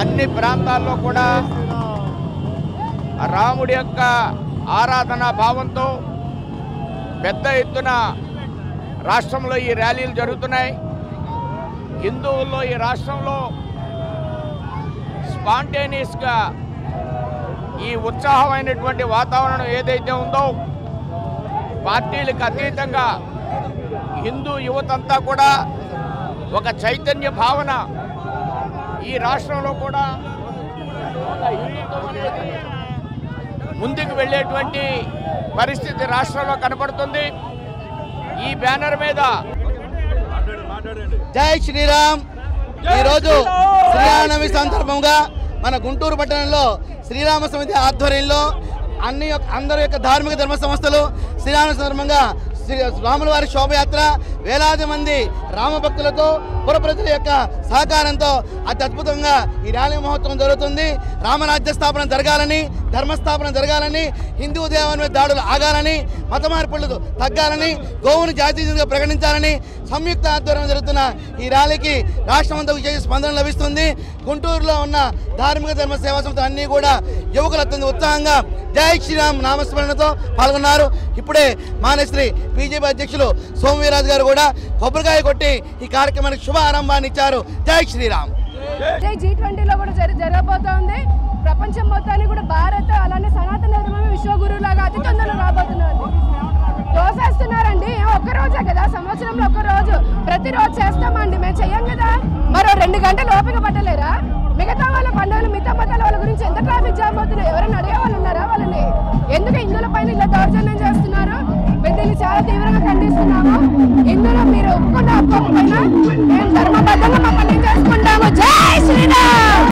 అన్ని ప్రాంతాల్లో కూడా రాముడి యొక్క ఆరాధనా భావంతో పెద్ద ఎత్తున రాష్ట్రంలో ఈ ర్యాలీలు జరుగుతున్నాయి. హిందువుల్లో ఈ రాష్ట్రంలో స్పాంటేనియస్గా ఈ ఉత్సాహమైనటువంటి వాతావరణం ఏదైతే ఉందో పార్టీలకు అతీతంగా హిందూ యువతంతా కూడా ఒక చైతన్య భావన ఈ రాష్ట్రంలో కూడా ముందుకు వెళ్ళేటువంటి పరిస్థితి రాష్ట్రంలో కనపడుతుంది. ఈ బ్యానర్ మీద జై శ్రీరామ్. ఈరోజు శ్రీరామనవమి సందర్భంగా మన గుంటూరు పట్టణంలో శ్రీరామ సమితి ఆధ్వర్యంలో అన్ని అందరి యొక్క ధార్మిక ధర్మ సంస్థలు శ్రీరామ సందర్భంగా శ్రీ శోభయాత్ర వేలాది మంది రామభక్తులతో పురప్రజల యొక్క సహకారంతో అతి అద్భుతంగా ఈ ర్యాలీ మహోత్సవం జరుగుతుంది. రామరాజ్య స్థాపన జరగాలని ధర్మస్థాపన జరగాలని హిందూ దేవాలయం మీద దాడులు ఆగాలని మత మార్పులు తగ్గాలని గోవును జాతీయంగా ప్రకటించాలని సంయుక్త ఆధ్వర్యంలో జరుగుతున్న ఈ ర్యాలీకి రాష్ట్రమంతా విశేష స్పందన లభిస్తుంది. గుంటూరులో ఉన్న ధార్మిక ధర్మ సేవా సంస్థలు అన్నీ కూడా యువకులు అత్యంత ఉత్సాహంగా జై శ్రీరామ్ నామస్మరణతో పాల్గొన్నారు. ఇప్పుడే మానేశ్రీ బీజేపీ అధ్యక్షులు సోమవీరాజు గారు కూడా కొబ్బరికాయ కొట్టి ఈ కార్యక్రమానికి శుభ ఆరంభాన్ని ఇచ్చారు. జై శ్రీరామ్. ఇదే జీ ట్వంటీలో కూడా జరగబోతా ఉంది ప్రపంచం మొత్తాన్ని కూడా భారత్ అలానే సనాతన ధర్మమే విశ్వగురువు లాగా అతి తొందరలో రాబోతున్నారు తోసేస్తున్నారండి. ఒక్కరోజే కదా సంవత్సరంలో ఒక్కరోజు ప్రతిరోజు చేస్తామండి. మేము చెయ్యం కదా. మరో రెండు గంటలు ఓపిక పట్టలేరా? మిగతా వాళ్ళ పండుగలు మిగతా మతాల వాళ్ళ గురించి ఎంత ట్రాఫిక్ జామ్ అవుతున్నాయి? ఎవరైనా అడిగే వాళ్ళు ఉన్నారా వాళ్ళని? ఎందుకు హిందువుల పైన ఇలా దౌర్జన్యం చేస్తున్నారు? దీన్ని చాలా తీవ్రంగా ఖండిస్తున్నాము. ఇందులో మీరు ఒప్పుకున్న ఒప్పుకోకపోయినా